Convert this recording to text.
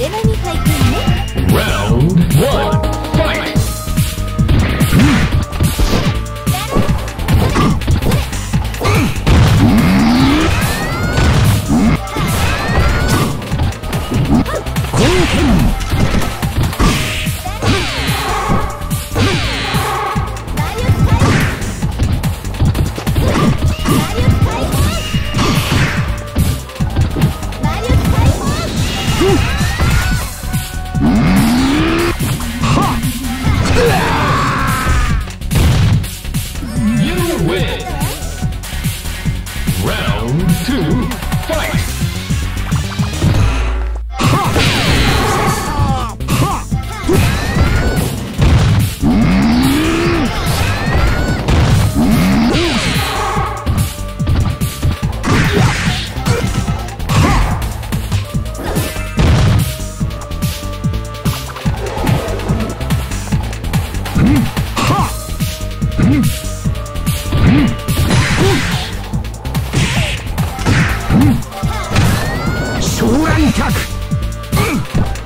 腕のみ回転ね Round 1 Fight! う。two, fight! 乱客、うん